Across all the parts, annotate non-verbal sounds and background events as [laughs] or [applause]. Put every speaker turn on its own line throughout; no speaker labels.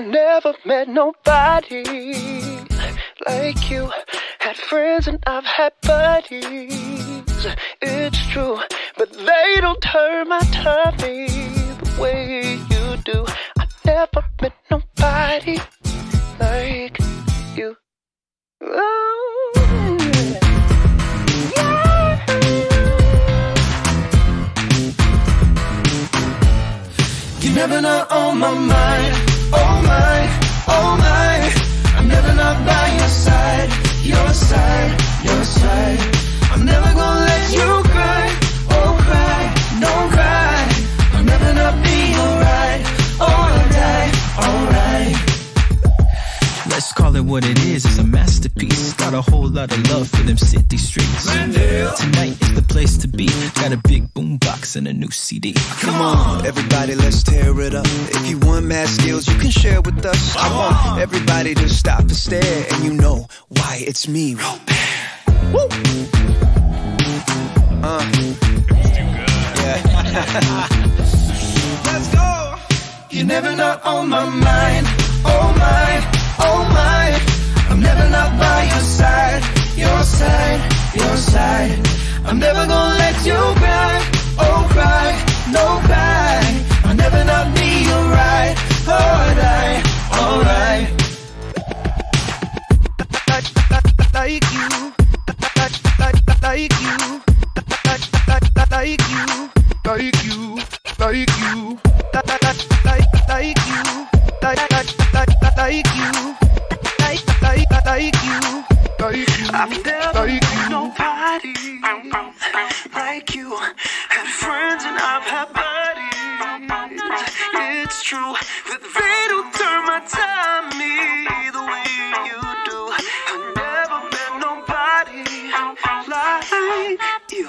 never met nobody like you. Had friends and I've had buddies. It's true, but they don't turn my tummy the way you do. I never met nobody like you.
You're never not on my mind. Oh my, oh my. I'm never not by your side. Your side, your side. I'm never gonna let you cry. Oh cry, don't cry. I'll never not be alright. Alright, alright.
Let's call it what it is, it's a masterpiece. Got a whole lot of love for them city streets. Tonight is the place to be. Got a big boombox and a new CD.
Come on,
Everybody, let's tear it up. If you want mad skills, you can share with us. I want everybody to stop and stare, and you know why it's me. Woo! Uh. Yeah. [laughs]
let's go. You're never not on my mind. Oh my, oh my. I'm never not by your side. Your side, your side. I'm never gonna let you cry. Oh no. I'll never not be alright. Alright, alright.
like you, like, you, like, like, like you, like you, like you, like, you, like, you, like, you, like you, I've never
like you.
nobody like you. Friends and I've had buddies. It's true that they don't turn my tummy the way you do. I've never met nobody like you.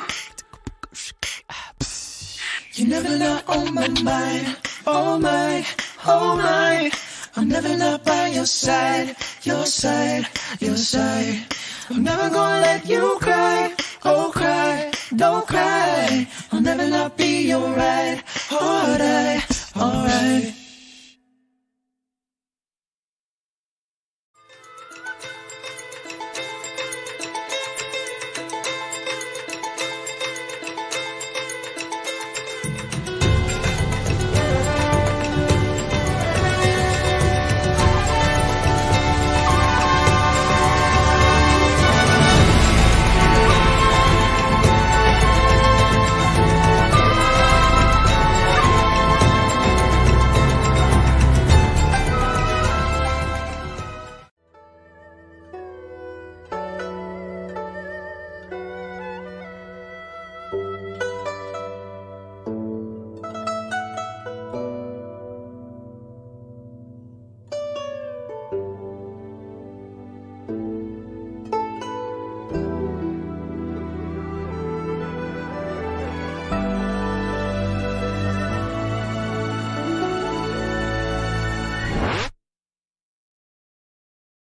You're never not on my mind. Oh my, oh my. I'm never not by your side, your side, your side. I'm never gonna let you cry. Oh cry, don't cry. I'll never not be alright, alright, alright.